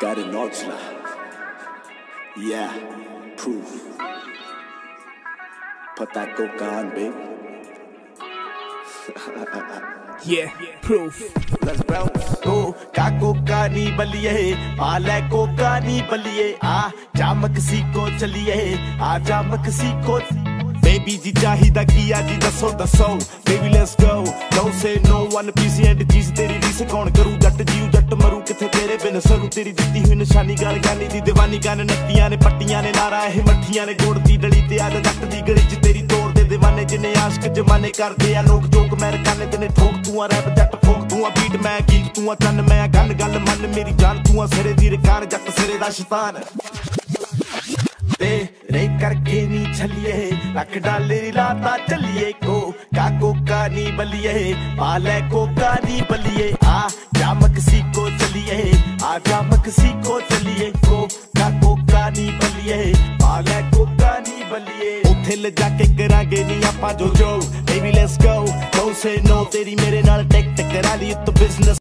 Got an Oxla. Yeah, proof. Put that coke on, babe. Yeah, proof. Let's bounce. ਕੋਕਾ ਕੋਕਾ ਨੀ ਬਲੀਏ ਆ ਲੈ ਕੋਕਾ ਨੀ ਬਲੀਏ ਆ ਜਾ ਮਕਸੀਕੋ ਚਲੀਏ ਆ ਜਾ ਮਕਸੀਕੋ ਬੇਬੀ ਜੀ ਚਾਹੀਦਾ ਕੀ ਆ ਜੀ ਦੱਸੋ ਦੱਸੋ baby let's go don't say no one piece and ਜੀਸ ਤੇਰੀ ਰੀਸ ਕੌਣ ਕਰੂ ਜੱਟ ਜੀਉ ਜੱਟ ਮਰੂ ਕਿੱਥੇ ਤੇਰੇ ਬਿਨ ਸਰੂ ਤੇਰੀ ਦਿੱਤੀ ਹੋਈ ਨਿਸ਼ਾਨੀ ਗੱਲ ਗਾਨੀ ਦੀ ਦੀਵਾਨੀ ਗਨ ਨੱਤੀਆਂ ਨੇ, ਪੱਟੀਆਂ ਨੇ, ਨਾਰਾ ਇਹ ਮੱਠੀਆਂ ਨੇ ਗੋੜਦੀ ਡਲੀ ਤੇ ਆ ਜੱਟ ਦੀ ਗਲੀ ਚ ਤੇਰੀ ਤੋੜ ਦੇ دیਵਾਨੇ ਜਿਨੇ ਆਸ਼ਕ ਜਮਾਨੇ ਕਰਦੇ ਆ, ਲੋਕ ਜੋਕ ਅਮਰੀਕਾਨੇ ਤੇ ਨੇ ਠੋਕ ਤੂੰ ਆ, ਰੈਪ ਜੱਟ ਫੋਕ ਤੂੰ ਆ ਬੀਟ ਮੈਂ, ਗੀਤ ਤੂੰ ਆ ਚੰਨ ਮੈਂ ਗੱਲ ਗੱਲ ਮੰਨ ਮੇਰੀ ਜਾਨ ਤੂੰ ਆ, ਸਿਰੇ ਦੀ ਰਕਾਨ ਜੱਟ ਸਿਰੇ ਦਾ ਸ਼ੈਤਾਨ। ਤੇ ਰੇ ਕਰਕੇ ਨੀ ਛਲੀਏ ਲੱਖ ਡਾਲਰ ਲਾਤਾ ਚੱਲੀਏ, ਕੋ ਕਾ ਕੋਕਾ ਨੀ ਬਲੀਏ, ਪਾ ਲੈ ਕੋਕਾ ਨੀ ਬਲੀਏ, ਆ ਚੱਲੀਏ ਆ ਜਾ ਮਕਸੀਕੋ ਕੋਕਾ ਨੀ ਬਲੀਏ ਆ ਲੈ ਕੋਕਾ ਨੀ ਬਲੀਏ ਉੱਥੇ ਲੈ ਕੇ ਕਰਾਂਗੇ ਨੀ ਆਪਾਂ ਜੋ ਜੋ baby let's go don't say no ਤੇਰੀ ਮੇਰੇ ਨਾਲ ਟੈਕ ਟਕਰਾ ਲਈ ਤੂੰ ਬਿਜ਼ਨਸ